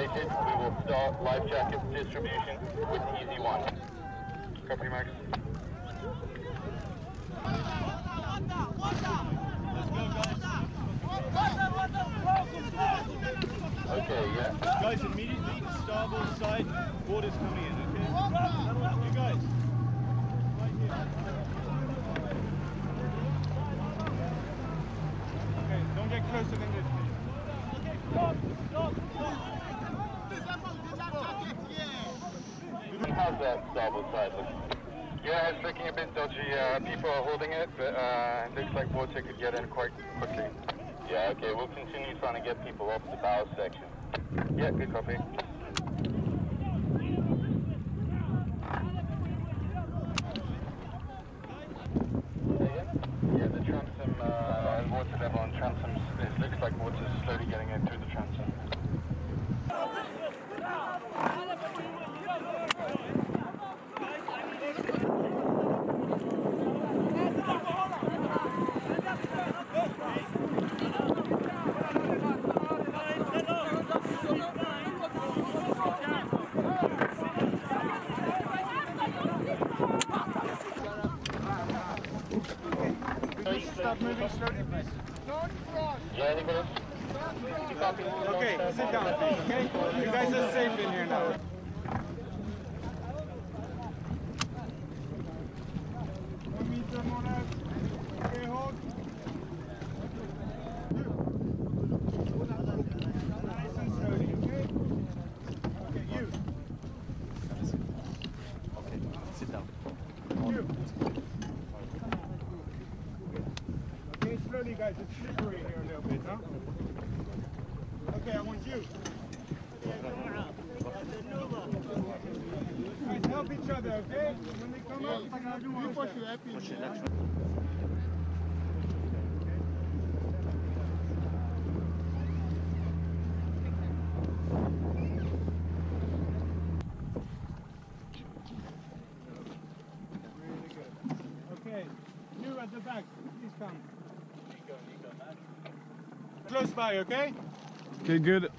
we will start life jacket distribution with Easy 1. Copy, Max. Okay, yeah. Guys, immediately starboard side, water's coming in, okay? You guys. Right here. Okay, don't get than this, please. How's that starboard side looking? Yeah, it's looking a bit dodgy. Uh, people are holding it, but uh, it looks like water could get in quite quickly. Yeah, okay, we'll continue trying to get people off the bow section. Yeah, good copy. Yeah, the transom, uh, water level on transoms, it looks like water's slowly getting in through the transom. Start moving slowly, please. Don't cross. Yeah, Nicholas? Okay, sit down, please, okay? You guys are safe in here now. One meter more or less. Okay, hold. Nice and slowly, okay? Okay, you. Okay, sit down. You. Okay, slowly, guys. It's slippery here a little bit, huh? Okay, I want you. Guys, help each other, okay? When they come up, you push happy. It, good. Okay, you at the back, please come. Close by, okay? Okay, good.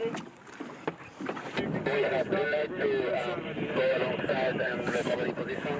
Do you have to um, go alongside and recover the position?